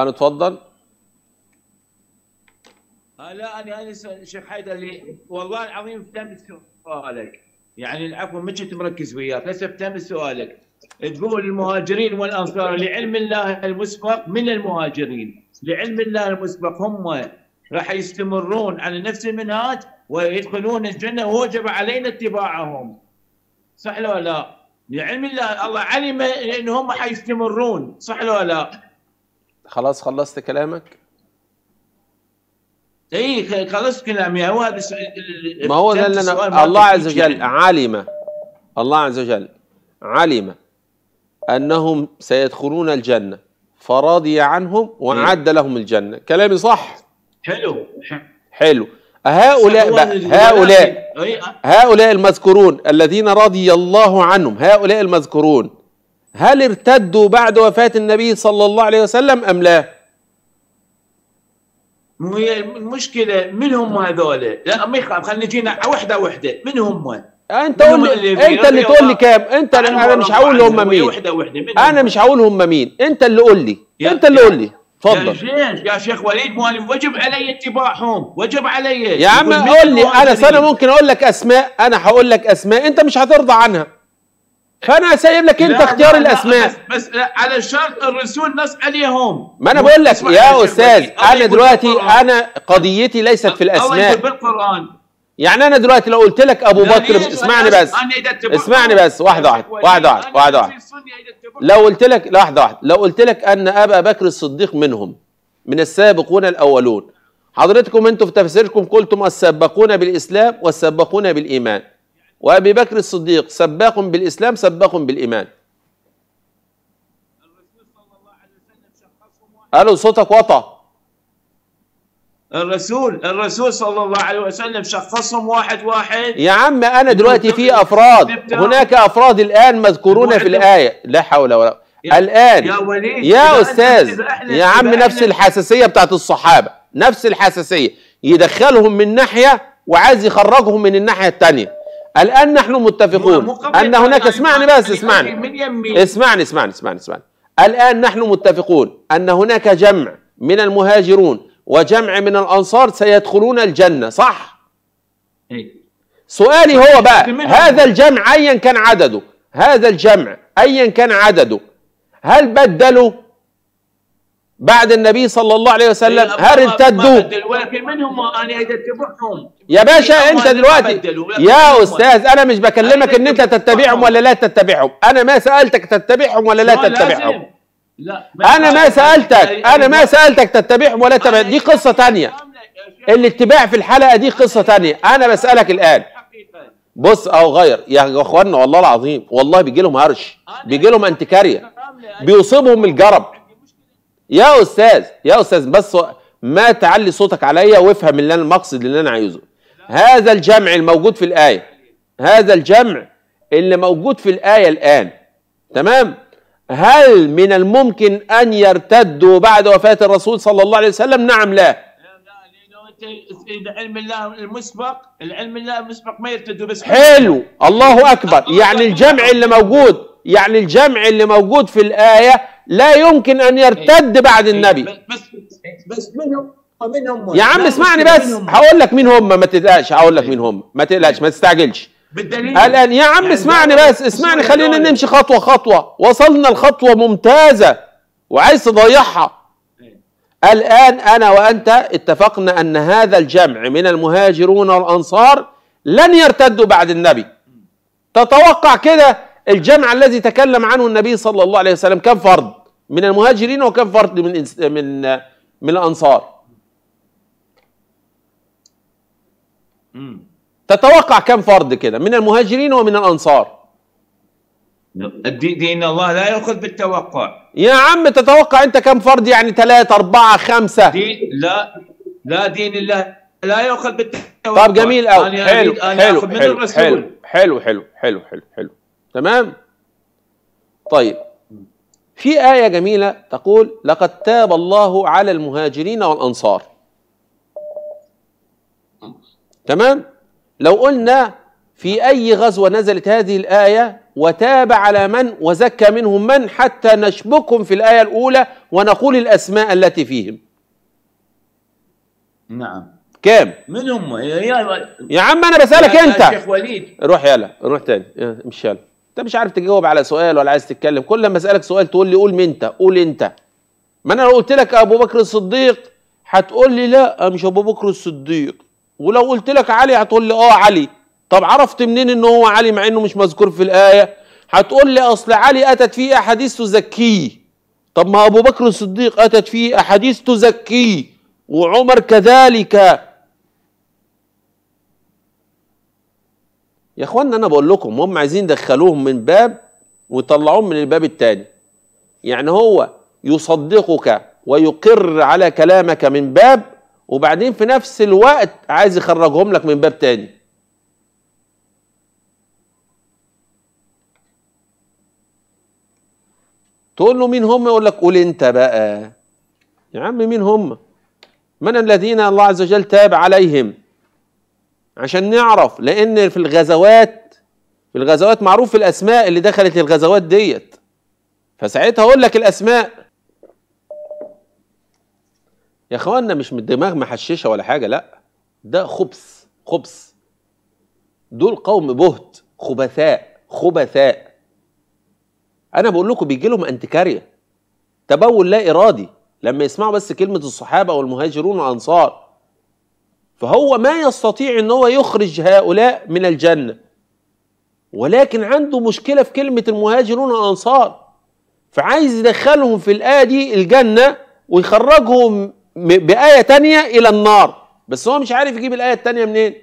أنا اتفضل. آه لا أنا أنا شيخ حيدر لي والله العظيم فهمت سؤالك. يعني العفو ما كنت مركز وياك هسه فهمت سؤالك. تقول المهاجرين والأنصار لعلم الله المسبق من المهاجرين. لعلم الله المسبق هم راح يستمرون على نفس المنهاج ويدخلون الجنة ووجب علينا اتباعهم. صح لو لا؟ لعلم الله الله علم ان هم حيستمرون صح لو لا؟ خلاص خلصت كلامك؟ اي خلصت كلامي. هو هذا ما هو ده اللي ما الله عز وجل. علم الله عز وجل علم أنهم سيدخلون الجنة فرضي عنهم وأعد لهم الجنة. كلامي صح؟ حلو. حلو. هؤلاء بقى هؤلاء أي- هؤلاء المذكورون الذين رضي الله عنهم هؤلاء المذكورون هل ارتدوا بعد وفاة النبي صلى الله عليه وسلم أم لا؟ المشكلة من هم هذول؟ لا ما يخاف خلينا نجينا واحدة واحدة من هم؟ أنت قول لي اللي أنت اللي تقول لي كام أنت أنا مش هقول هم؟ مين وحدة من أنا؟ مش هقول هم مين أنت اللي قول لي أنت اللي قول لي شيخ يا شيخ وليد مالي وجب علي اتباعهم وجب علي يا عم قول لي أنا؟ سنة ممكن أقول لك أسماء أنا هقول لك أسماء أنت مش هترضى عنها فأنا سايب لك أنت اختيار لا، لا، الأسماء. بس, بس على شرط الرسول نص عليهم ما أنا بقول لك يا أستاذ أنا دلوقتي. أنا قضيتي ليست في الأسماء. بالقرآن. يعني أنا دلوقتي لو قلت لك أبو بكر؟ اسمعني بس. اسمعني بس. واحدة واحدة واحدة واحدة إذا اتبعهم. لو قلت لك لحظة واحدة. لو قلت لك أن أبا بكر الصديق منهم من السابقون الأولون حضرتكم أنتم في تفسيركم قلتم السابقون بالإسلام والسابقون بالإيمان. وأبي بكر الصديق سباق بالإسلام سباق بالإيمان. الرسول صلى الله عليه وسلم شخصهم واحد. قالوا صوتك وطى الرسول الرسول صلى الله عليه وسلم شخصهم واحد واحد. يا عم أنا دلوقتي في افراد هناك افراد الآن مذكورون في الآية. لا حول ولا يا- الآن يا وليد يا أستاذ يا عم نفس الحساسية بتاعت الصحابة. نفس الحساسية. يدخلهم من ناحية وعايز يخرجهم من الناحية الثانية الآن نحن متفقون أن هناك اسمعني بس اسمعني. اسمعني اسمعني اسمعني اسمعني. الآن نحن متفقون أن هناك جمع من المهاجرون وجمع من الأنصار سيدخلون الجنة صح؟ إيه. سؤالي هو بقى هذا الجمع أيا كان عدده؟ هذا الجمع أيا كان عدده؟ هل بدلوا؟ بعد النبي صلى الله عليه وسلم إيه، هل ارتدوا منهم أنا اتبعهم يا باشا إيه، انت دلوقتي يا أستاذ أنا مش بكلمك ان انت. تتبعهم ولا لا تتبعهم أنا ما سالتك تتبعهم ولا لا. تتبعهم لا أنا ما سالتك أنا ما سالتك تتبعهم ولا تتبع دي قصه تانية الاتباع في الحلقة دي قصه تانية أنا بسالك الان بص اهو غير يا اخوانا والله العظيم والله بيجي لهم هرش بيجي لهم انتكاريه بيصيبهم الجرب يا أستاذ يا أستاذ بس ما تعلي صوتك عليا وافهم اللي أنا المقصد اللي أنا عايزه. هذا الجمع الموجود في الآية. هذا الجمع اللي موجود في الآية الآن. تمام؟ هل من الممكن أن يرتدوا بعد وفاة الرسول صلى الله عليه وسلم؟ نعم لا. اذا علم الله المسبق العلم الله المسبق ما يرتدوا بس حلو. الله أكبر. يعني الجمع اللي موجود يعني الجمع اللي موجود في الآية لا يمكن أن يرتد بعد النبي. بس بس منهم منهم يا عم اسمعني بس. هقول لك مين هم ما تقلقش هقول لك مين هم. ما تقلقش ما تستعجلش. بالدليل. الآن يا عم يعني اسمعني بس اسمعني خلينا. نمشي خطوة خطوة. وصلنا لخطوة ممتازة وعايز تضيعها. الآن أنا وأنت اتفقنا أن هذا الجمع من المهاجرون والأنصار لن يرتدوا بعد النبي. تتوقع كده؟ الجمع الذي تكلم عنه النبي صلى الله عليه وسلم كم فرد؟ من المهاجرين وكم فرد من من من الأنصار؟ مم. تتوقع كم فرد كده؟ من المهاجرين ومن الأنصار. دين الله لا يأخذ بالتوقع. يا عم تتوقع أنت كم فرد؟ يعني ثلاثة أربعة خمسة. دين لا لا دين الله لا يأخذ بالتوقع. طب جميل قوي أنا حلو. حلو حلو حلو حلو حلو حلو. تمام؟ طيب. في آية جميلة تقول لقد تاب الله على المهاجرين والأنصار. تمام؟ لو قلنا في أي غزوة نزلت هذه الآية وتاب على من وزكى منهم من حتى نشبكهم في الآية الأولى ونقول الأسماء التي فيهم. نعم. كام؟ من هم يا يا يا عم أنا بسألك يا أنت. شيخ وليد. روح يلا روح تاني. يا- مش يلا انت مش عارف تجاوب على سؤال ولا عايز تتكلم. كل ما أسألك سؤال تقول لي قول أنت قول أنت. ما أنا لو قلت لك أبو بكر الصديق هتقول لي لا مش أبو بكر الصديق. ولو قلت لك علي هتقول لي آه علي. طب عرفت منين ان هو علي مع إنه مش مذكور في الآية؟ هتقول لي أصل علي أتت فيه أحاديث تزكيه. طب ما أبو بكر الصديق أتت فيه أحاديث تزكيه. وعمر كذلك يا اخوانا أنا بقول لكم هم عايزين يدخلوهم من باب ويطلعوهم من الباب التاني. يعني هو يصدقك ويقر على كلامك من باب وبعدين في نفس الوقت عايز يخرجهم لك من باب تاني. تقول له مين هم؟ يقول لك قول انت بقى. يا عم مين هم؟ من الذين الله عز وجل تاب عليهم؟ عشان نعرف لأن في الغزوات في الغزوات معروف الأسماء اللي دخلت الغزوات ديت. فساعتها أقول لك الأسماء. يا اخوانا مش من الدماغ محششة ولا حاجة لأ. ده خبث خبث. دول قوم بهت خبثاء خبثاء. أنا بقول لكم بيجي لهم انتكاريه تبول لا إرادي. لما يسمعوا بس كلمة الصحابة والمهاجرون والأنصار فهو ما يستطيع إن هو يخرج هؤلاء من الجنة. ولكن عنده مشكلة في كلمة المهاجرون والأنصار. فعايز يدخلهم في الايه دي الجنة ويخرجهم بآية تانية إلى النار. بس هو مش عارف يجيب الآية التانية منين.